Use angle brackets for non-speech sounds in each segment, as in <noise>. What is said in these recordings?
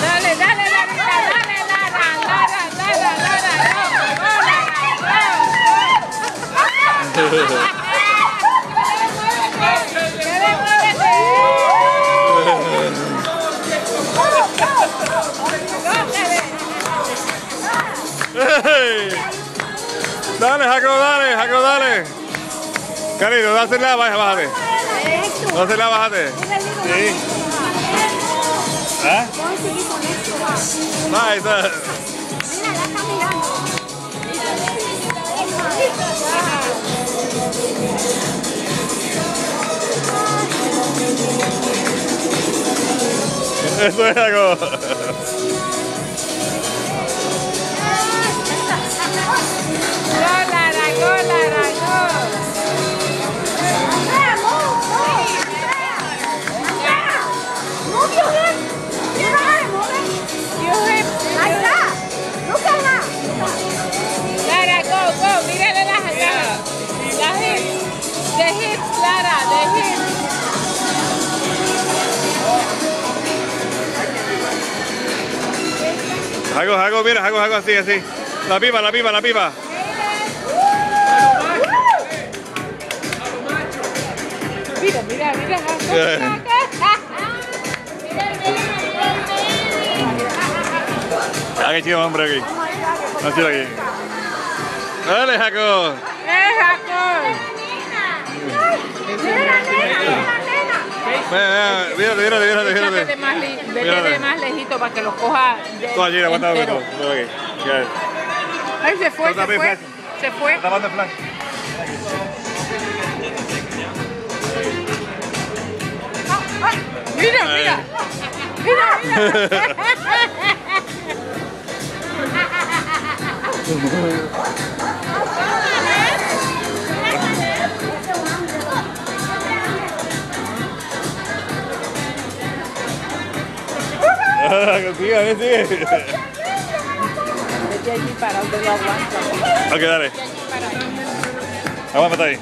Dale, dale, dale, dale, Lara, Lara, Lara, Lara, go, go, Lara, go. Dale, muévete. ¡Ey! Dale, Jaco, dale, dale. Cariño, baja. No haces nada, bájate. Sí. Está. Eso es Jaco. Jaco, Jaco, mira, Jaco, Jaco, así, así. La pipa, la pipa, la pipa. Mira, mira, mira. Ah, qué chido hombre aquí. No chido aquí. Dale, Jaco. ¡Eh, Jacob! Mira, mira, mira, mira, mira, Vete de mira. más, Mírate. de más lejito para que lo coja de Tú allí, aguanta, aquí. Ya. Ay, se fue, se fue. Se fue. Está dando flash. Mira, mira. Mira, mira. <laughs> Sigue, a ver, sigue. Allí para donde lo aguanta. Ok, dale. Aguanta ahí.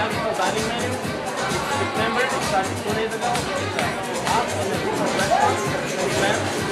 September, starting two days ago, up on the roof of West